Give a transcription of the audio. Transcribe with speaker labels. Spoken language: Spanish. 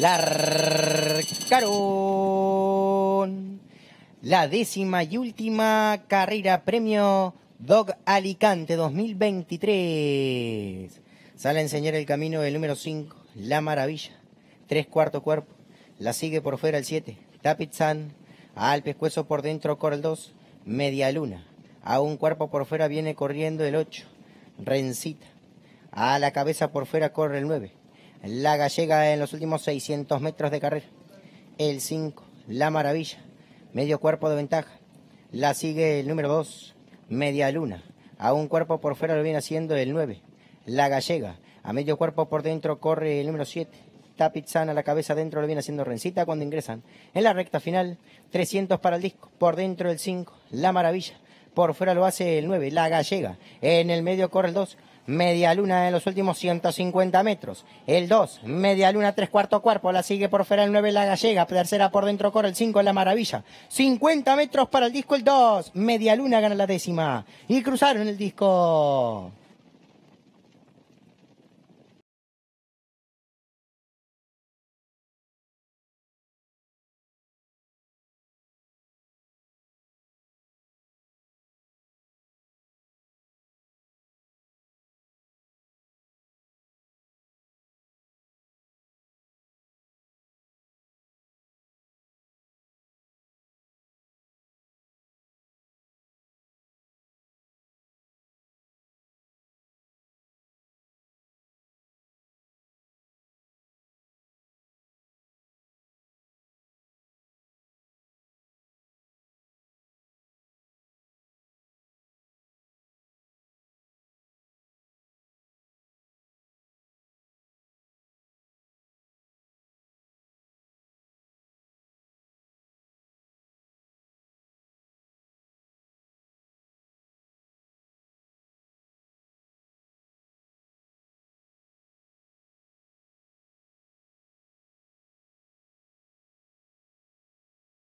Speaker 1: Largaron la décima y última carrera premio Dog Alicante 2023. Sale a enseñar el camino el número 5, La Maravilla. Tres cuarto cuerpo. La sigue por fuera el 7, Tapizan. Al pescuezo por dentro corre el 2, Media Luna. A un cuerpo por fuera viene corriendo el 8, Rencita. A la cabeza por fuera corre el 9, La Gallega en los últimos 600 metros de carrera. El 5, La Maravilla. Medio cuerpo de ventaja. La sigue el número 2, Media Luna. A un cuerpo por fuera lo viene haciendo el 9, La Gallega. A medio cuerpo por dentro corre el número 7, Tapizan a la cabeza dentro lo viene haciendo Rencita cuando ingresan. En la recta final, 300 para el disco. Por dentro el 5, La Maravilla. Por fuera lo hace el 9, La Gallega. En el medio corre el 2, Media Luna en los últimos 150 metros. El 2, Media Luna, tres cuarto cuerpo. La sigue por fuera el 9, La Gallega. Tercera por dentro corre el 5, La Maravilla. 50 metros para el disco el 2. Media Luna gana la décima. Y cruzaron el disco.